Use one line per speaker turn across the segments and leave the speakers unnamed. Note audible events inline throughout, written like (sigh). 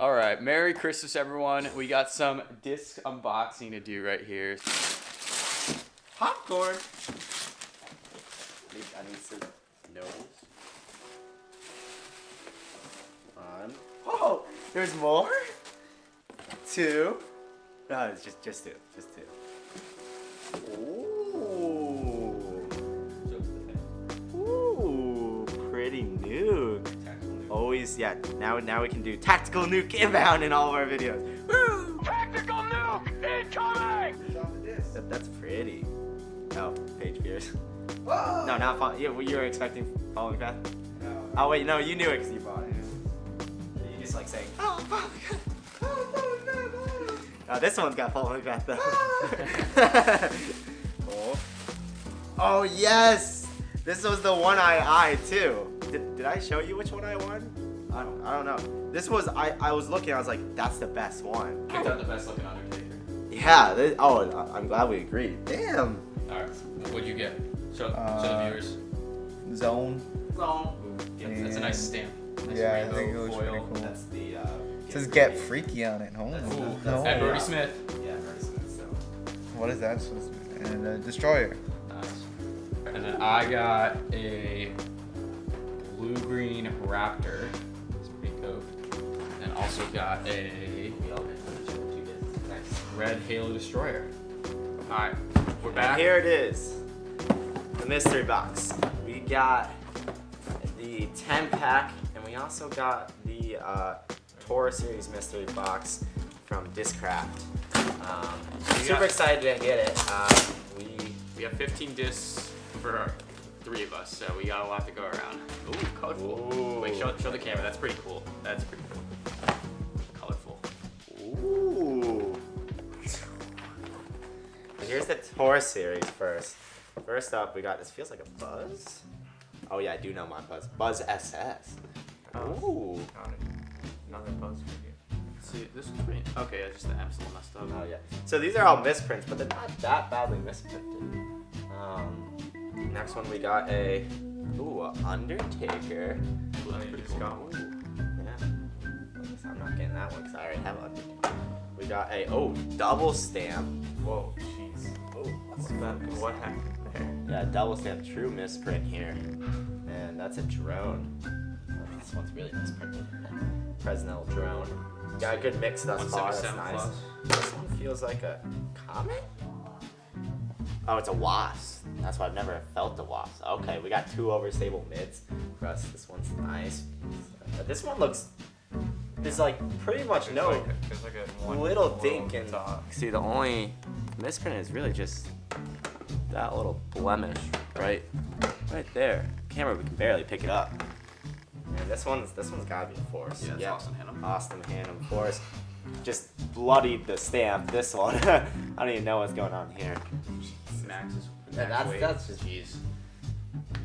All right, Merry Christmas, everyone. We got some disc unboxing to do right here.
Popcorn. I need, some nose. One. Oh, there's more. Two. No, it's just just two. Just two. Ooh. Ooh, pretty nuke. Always, yeah. Now, now we can do tactical nuke inbound in all of our videos. Woo!
Tactical nuke incoming!
That, that's pretty. Oh, Paige Pierce.
Whoa!
No, not fall. You, you were expecting following path.
No.
Oh wait, no, you knew it because you bought it. You just like saying, oh, following path.
Oh, no, no, no.
Oh, this one's got following path though. (laughs) (laughs) oh. oh yes, this was the one I I too. Did, did I show you which one I won? I don't, I don't know. This was I I was looking. I was like, that's the best one.
Picked out the best looking Undertaker.
Yeah. This, oh, I- I'm glad we agreed. Damn.
All right, what'd you get? Show, show the
Uh,
viewers.
Zone.
Oh, yeah, that's a nice stamp. Nice
Yeah, I think it looks pretty cool.
That's the. Uh,
It says get freaky on it. Oh,
That's-
Ooh,
no.
Ed
Brodie
Smith.
Yeah, very Smith. So.
What is that supposed to be? And a destroyer.
Nice. And then I got a blue-green Raptor. It's pretty dope. And also got a
We all get two bits. Nice.
red Halo Destroyer. All right, we're
And
back.
here it is, the mystery box. We got the 10 pack, and we also got the uh, Series mystery box from Discraft. Um, super
got-
excited to get it. Um, we
We have 15 discs for three of us, so we got a lot to go around. Ooh, colorful.
Ooh.
Wait, show, show the camera. That's pretty cool. That's pretty cool. Colorful.
ooh. Here's the Tour Series first. First up, we got this. Feels like a Buzz. Oh yeah, I do know my Buzz. Buzz SS. Ooh.
Another buzz for you.
See, this one's pretty. Okay, that's just the M's a little messed up.
Oh yeah. So these are all misprints, but they're not that badly misprinted. Um, next one we got a ooh a Undertaker.
Ooh, that's pretty cool.
Yeah. I'm not getting that one because I already have Undertaker. We got a oh double stamp.
Whoa, jeez.
Oh,
What's that? What happened there?
Yeah, double stamp true misprint here, and that's a drone. Oh, this one's really misprinted. Fresnel drone. Got a good mix thus far. That's
177
nice.
plus.
This one feels like a comet? Oh, it's a wasp. That's why I've never felt a wasp. Okay, we got two overstable mids for us. This one's nice. Uh, this one looks. There's like pretty much no
There's like a, there's like a one
little dink in.
top.
See, the only misprint is really just that little blemish right, right there. Camera, we can barely pick it up. And this one's this one's gotta be a force.
Yeah, it's Austin Hannum.
Austin Hannum force. Just bloodied the stamp. This one. (laughs) I don't even know what's going on here.
Max is.
Yeah,
max
that's-
weight.
that's just-
Jeez.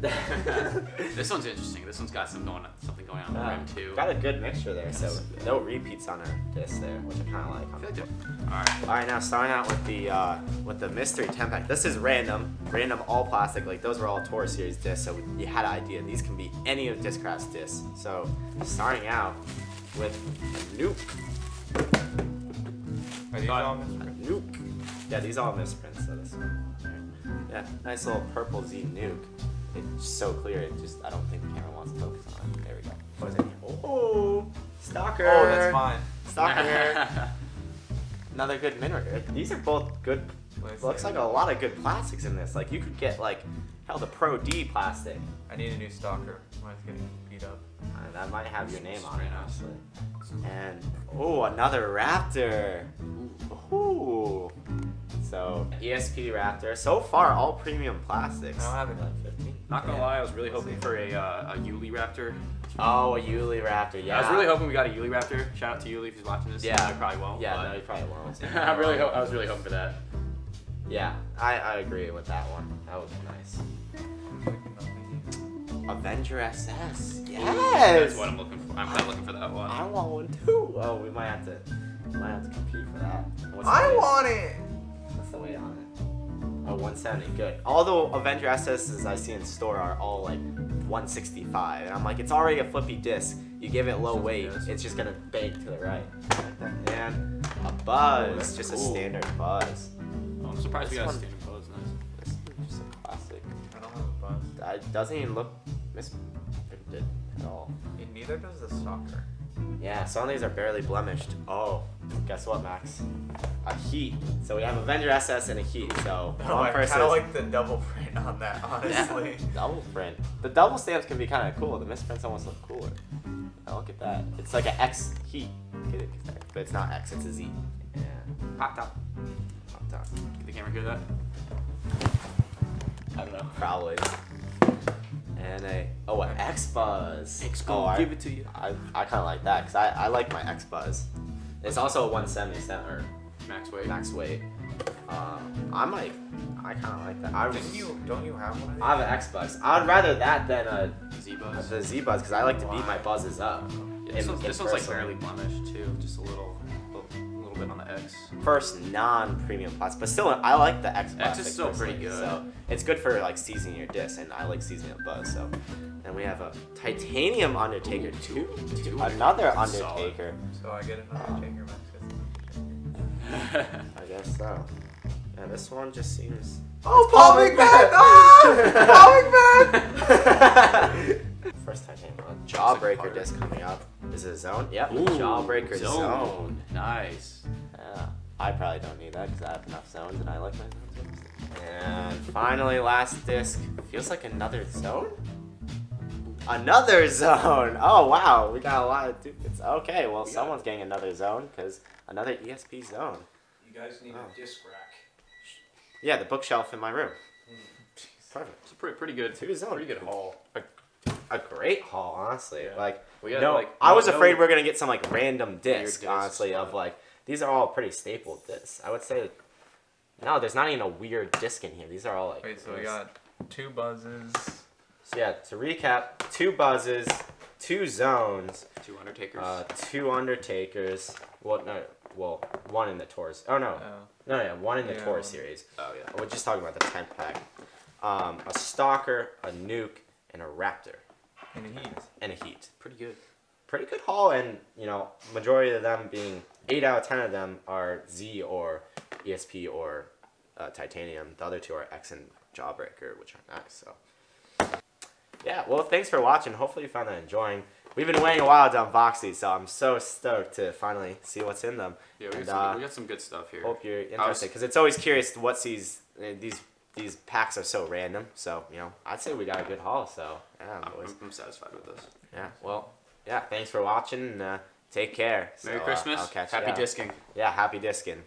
(laughs) this one's interesting. This one's got some going, something going on the
Uh,
rim too.
got a good mixture there, so no repeats on our disc there, which I kind of like.
I feel like All right.
All right, now starting out with the uh, with the mystery 10 pack. This is random, random all plastic. Like those were all Tour Series discs, so you had an idea. These can be any of Discraft's discs. So starting out with Nuke,
Are these all misprinted?
Nuke. Yeah, these all misprints. So this one. Yeah, nice little purple Z Nuke. It's so clear. It just I don't think the camera wants to focus on it. There we go. What is it? Oh, Stalker.
Oh, that's mine.
Stalker. (laughs) Another good mineral. These are both good.
Let's
Looks like a lot of good plastics in this. Like you could get like hell the Pro D plastic.
I need a new stalker. Mine's getting beat up.
Uh, that might have your name on it, honestly. And oh, another Raptor. Ooh. So ESP Raptor. So far, all premium plastics.
I don't have it.
Like 15.
Not gonna lie, I was really hoping for a uh, a Uli Raptor.
Oh, a Uli Raptor. Yeah.
I was really hoping we got a Uli Raptor. Shout out to Uli if he's watching this.
Yeah.
I probably won't.
Yeah, no, he probably won't. (laughs)
I really hope. I was really hoping for that.
Yeah, I, I agree with that one. That was nice. Avenger SS. Yes.
That's what I'm looking for. I'm kind of looking for that one.
I want one too. Oh, we might have to, might have to compete for that. What's
I want it.
What's the weight on Oh, 170, good. All the Avenger SSs I see in store are all like 165, and I'm like, it's already a flippy disc. You give it low weight, it's just gonna bang to the right. And a buzz, just a standard buzz.
Oh, I'm surprised we
This
got a
one-
standard pose. Nice.
This is just a classic.
I don't have a buzz.
It doesn't even look misprinted at all.
And neither does the stalker.
Yeah, some of these are barely blemished. Oh, guess what, Max? A heat. So we have Avenger SS and a heat. So (laughs)
Oh,
one
I
person.
kind of like the double print on that, (laughs) honestly. (laughs)
double print. The double stamps can be kind of cool. The misprints almost look cooler. Oh, look at that. It's like an X heat. Get it? But it's not X. It's a Z. Yeah.
Pop top.
Pop top.
Can the camera hear that? I don't know.
Probably. And a oh, an X Buzz.
X
oh, I,
give it to you.
I, I kind of like that because I, I like my X Buzz. It's also a 170 cent or
Max weight.
max weight. Um, I'm like, I kind of like that. I,
Didn't you? Don't you have one?
I have an X Buzz. I'd rather that than a
Z buzz.
the Z Buzz because I like to beat my buzzes up.
Yeah, this
in-
one's,
in
this one's like barely blemished too. Just a little, little, bit on the X.
First non-premium plastic, but still, I like the X
X is still pretty good.
So it's good for like seasoning your disc, and I like seasoning a buzz. So, and we have a titanium Undertaker, two, two, another
Solid.
Undertaker.
So I get an um, Undertaker Max. (laughs)
I guess so. Yeah, this one just seems.
Oh,
Paul
McMahon! Ah! (laughs)
First titanium. A Jawbreaker disc coming up. Is it a zone? Yep.
Ooh,
Jawbreaker zone.
Nice.
Yeah, I probably don't need that because I have enough zones and I like my zones. And finally, last disc. Feels like another zone? Another (laughs) zone! Oh wow, we got a lot of duplicates. Okay, well,
We got-
someone's getting another zone because another ESP zone.
You guys need
Oh.
a disc rack.
Yeah, the bookshelf in my room. Hmm. Perfect.
It's a pretty, pretty good,
Two zone.
pretty good haul.
A great haul, honestly.
Yeah.
Like,
We got,
no,
like,
I was
no-
afraid we are gonna get some like random disc,
discs,
honestly, of like these are all pretty staple discs. I would say, no, there's not even a weird disc in here. These are all like.
Wait, so we got two buzzes.
So yeah, to recap, two buzzes, two zones,
Two Undertakers.
uh, two Undertakers. Well, no, well, one in the Taurus. Oh no,
Oh,
no, yeah, one in the
Yeah,
Taurus series.
oh yeah.
We're just talking about the tenth pack. Um, a Stalker, a Nuke, and a Raptor,
and a heat.
and a Heat.
Pretty good.
Pretty good haul, and you know, majority of them being eight out of ten of them are Z or ESP or uh, Titanium. The other two are X and Jawbreaker, which are Max. So. Yeah, well, thanks for watching. Hopefully, you found that enjoying. We've been waiting a while to unbox these, so I'm so stoked to finally see what's in them.
Yeah, we got,
And,
some,
uh,
we got some good stuff here.
Hope you're interested, because it's always curious what these uh, these these packs are so random. So you know, I'd say we got a good haul. So yeah,
I'm,
boys.
I'm satisfied with this.
Yeah, well, yeah. Thanks for watching. Uh, take care.
Merry
So, uh,
Christmas.
I'll catch
Happy
ya.
disking.
Yeah, happy disking.